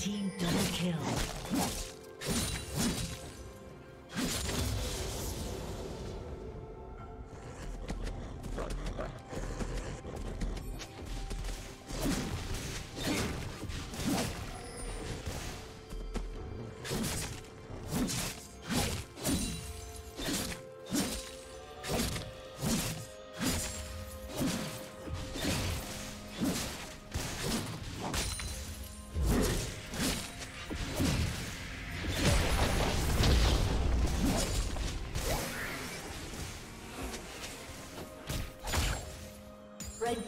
Team double kill.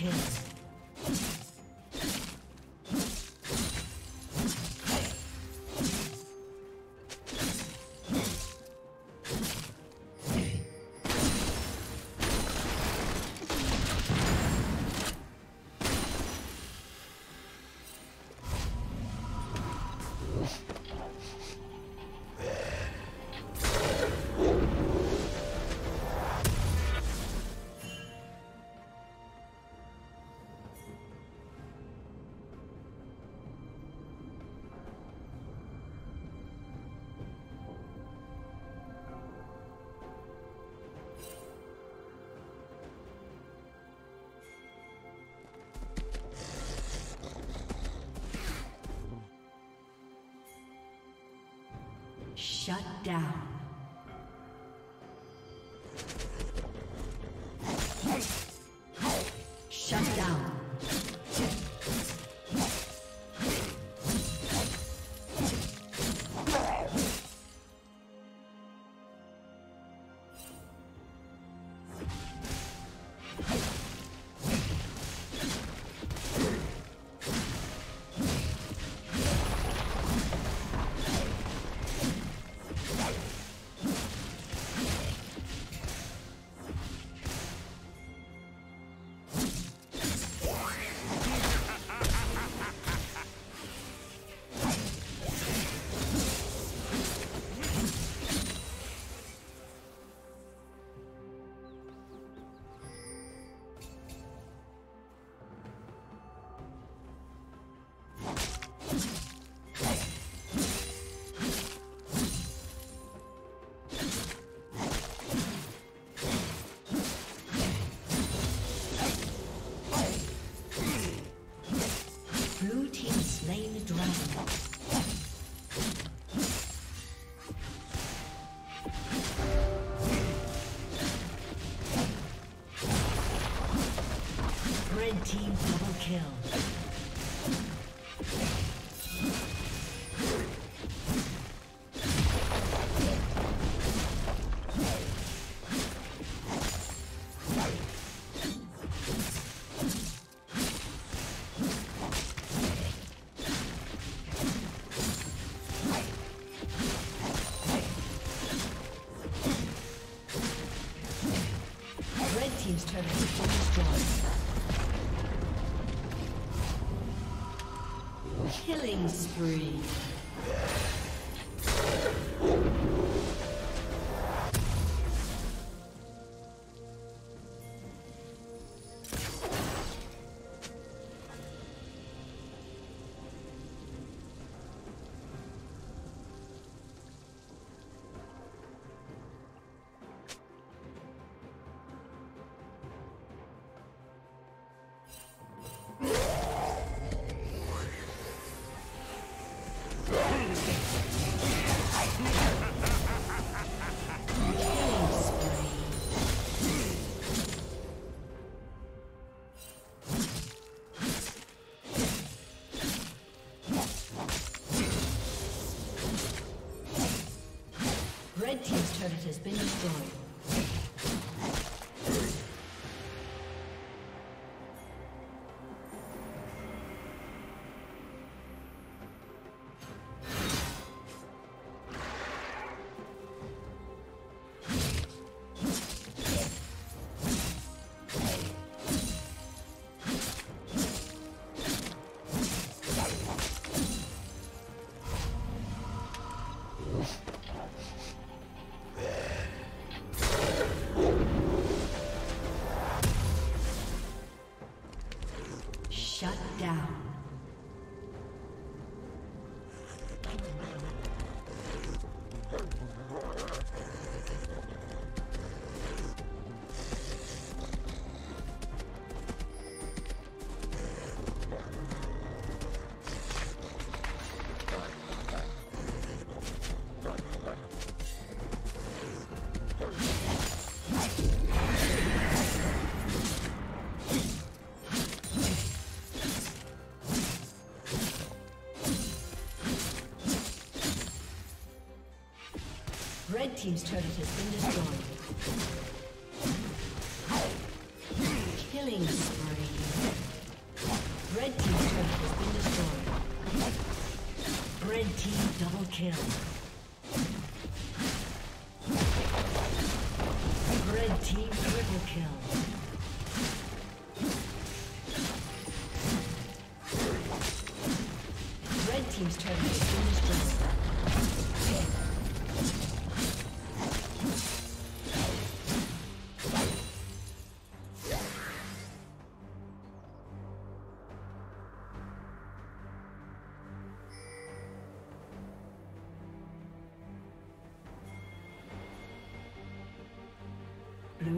Double Shut down. Shut. Killing spree. Has been destroyed. Red Team's turret has been destroyed. Killing spree. Red Team's turret has been destroyed. Red Team double kill. Red Team triple kill.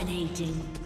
Dominating.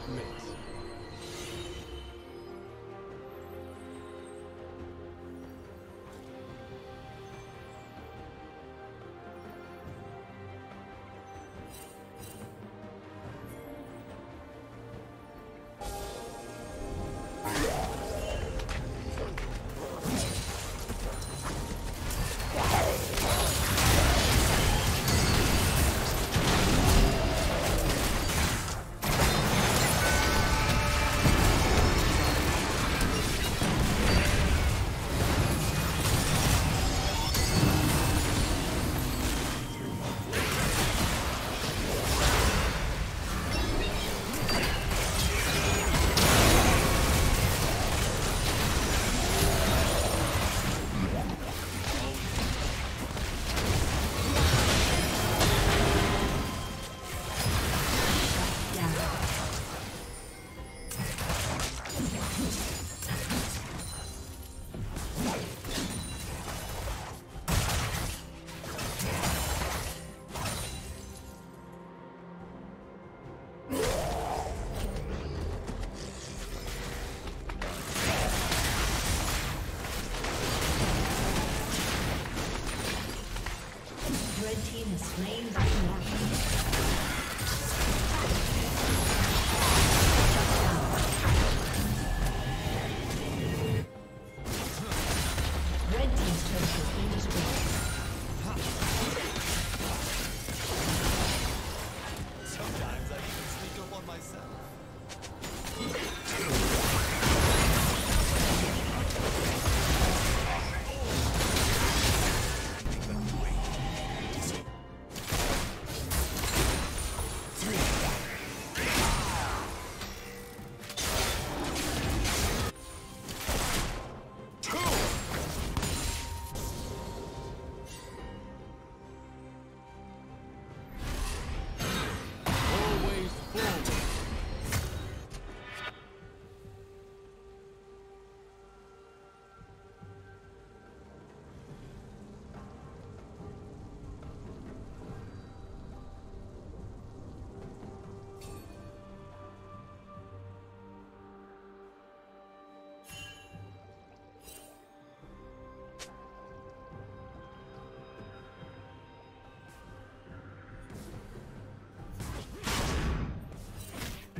Submit. slain by